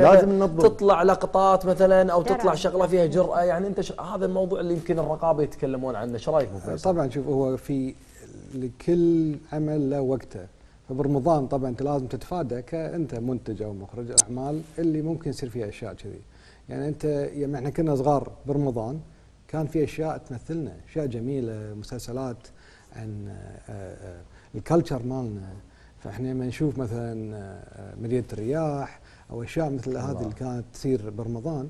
لازم ننظم. تطلع لقطات مثلا أو. تطلع شغلة فيها جرأة يعني أنت ش... هذا الموضوع اللي يمكن الرقابة يتكلمون عنه إيش رأيك؟ طبعا شوف هو في لكل عمل له وقته فبرمضان طبعا أنت لازم تتفادى كأنت منتج أو مخرج أعمال اللي ممكن يصير فيها أشياء كذي يعني أنت يعني إحنا كنا صغار برمضان كان في أشياء تمثلنا أشياء جميلة مسلسلات عن آه، آه، الكلتشر مالنا فإحنا لما نشوف مثلا آه، مدينة الرياح أو أشياء مثل هذه اللي كانت تصير برمضان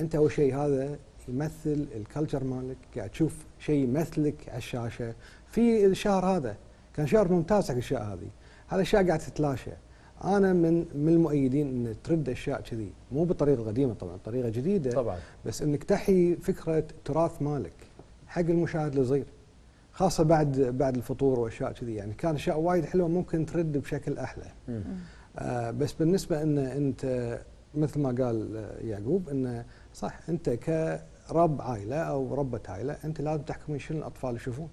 أنت أول شيء هذا يمثل الكلتشر مالك قاعد تشوف شيء يمثلك على الشاشة. في الشهر هذا كان شهر ممتاز حق الأشياء هذه. هذه الأشياء قاعد تتلاشى. أنا من من المؤيدين إن ترد أشياء كذي. مو بالطريقة القديمه طبعا طريقة جديدة. طبعا. بس إنك تحيي فكرة تراث مالك حق المشاهد الصغير خاصة بعد بعد الفطور وأشياء كذي. يعني كان أشياء وايد حلوة ممكن ترد بشكل أحلى. بس بالنسبة إن أنت مثل ما قال آه، يعقوب انه صح أنت كرب عائلة أو ربة عائلة أنت لازم تحكم شنو الأطفال يشوفون.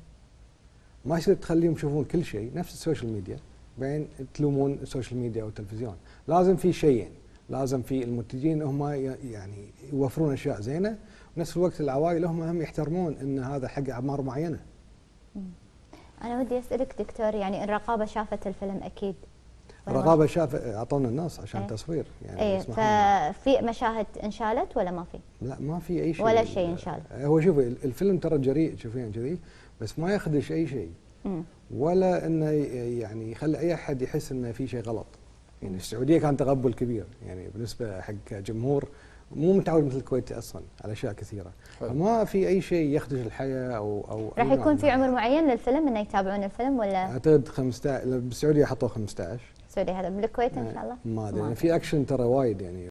ما يصير تخليهم يشوفون كل شيء نفس ال social media بعدين تلومون ال social media والتلفزيون لازم في شيئين. لازم في المنتجين هم يعني يوفرون أشياء زينة ونفس الوقت العوائل هم هم يحترمون إن هذا حق أعمار معينة. أنا ودي أسألك دكتور يعني الرقابة شافت الفيلم أكيد. ما الرقابة شاف أعطونا الناس عشان إيه. تصوير يعني إيه لنا. ففي مشاهد انشالت ولا ما في؟ لا ما في أي شيء ولا شيء انشال. هو شوفي الفيلم ترى جريء تشوفين كذي بس ما يخدش أي شيء. ولا إنه يعني يخلي أي أحد يحس إنه في شيء غلط يعني السعودية كان تقبل كبير يعني بالنسبة حق جمهور مو متعود مثل الكويت أصلا على أشياء كثيرة حلو. فما في أي شيء يخدش الحياء أو أو راح يكون في. عمر معين للفيلم إنه يتابعون الفيلم ولا أعتقد 15 بالسعودية حطوا 15 sorry هذا بالكويت إن شاء الله؟ ما أدري ما في اكشن ترى وايد يعني